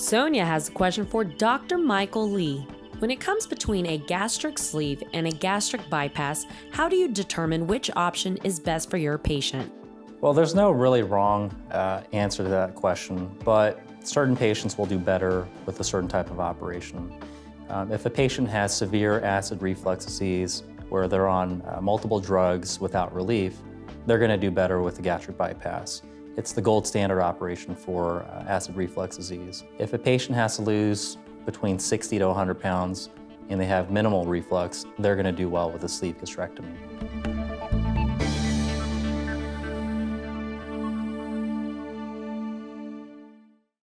Sonia has a question for Dr. Michael Lee. When it comes between a gastric sleeve and a gastric bypass, how do you determine which option is best for your patient? Well, there's no really wrong uh, answer to that question, but certain patients will do better with a certain type of operation. Um, if a patient has severe acid reflux disease where they're on uh, multiple drugs without relief, they're going to do better with the gastric bypass. It's the gold standard operation for uh, acid reflux disease. If a patient has to lose between 60 to 100 pounds and they have minimal reflux, they're going to do well with a sleeve gastrectomy.